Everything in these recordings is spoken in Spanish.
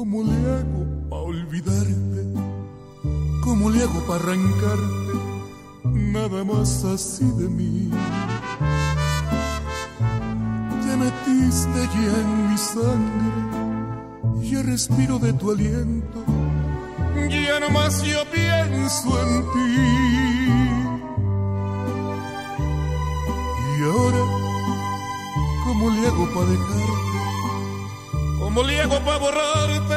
¿Cómo le hago para olvidarte? ¿Cómo le hago para arrancarte nada más así de mí? Te metiste ya en mi sangre, ya respiro de tu aliento, ya nomás yo pienso en ti. Y ahora, ¿cómo le hago para dejarte? ¿Cómo le hago para borrarte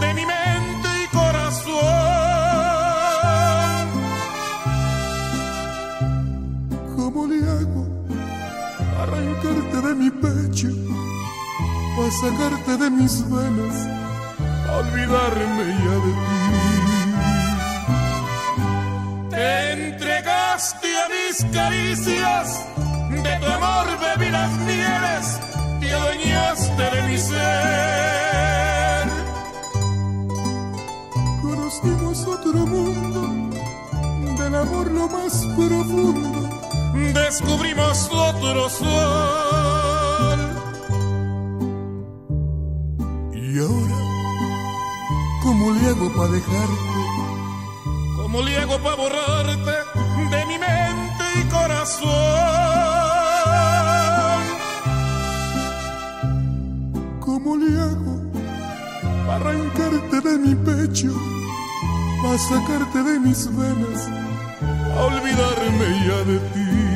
de mi mente y corazón? ¿Cómo le hago para arrancarte de mi pecho? Para sacarte de mis venas, olvidarme ya de ti. Te entregaste a mis caricias, de tu amor bebí las mieles, te adueñaste de mi ser. Conocimos otro mundo, del amor lo más profundo, descubrimos otro sol. Y ahora, ¿cómo le hago para dejarte? ¿Cómo le hago para borrarte de mi mente y corazón? Arrancarte de mi pecho? Para sacarte de mis venas, a olvidarme ya de ti.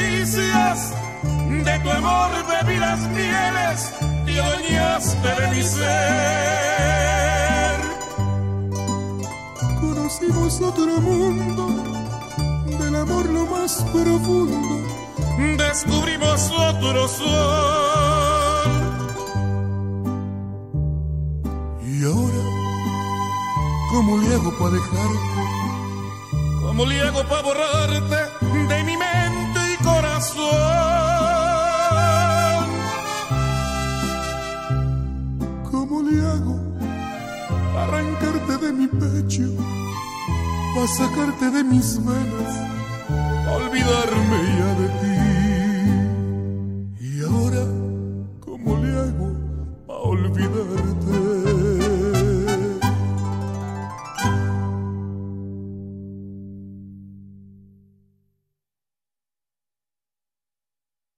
Caricias, de tu amor bebí las mieles, te adueñaste de mi ser. Conocimos otro mundo, del amor lo más profundo, descubrimos otro sol. Y ahora, ¿cómo le hago para dejarte? ¿Cómo le hago para borrarte arrancarte de mi pecho? Para sacarte de mis venas, olvidarme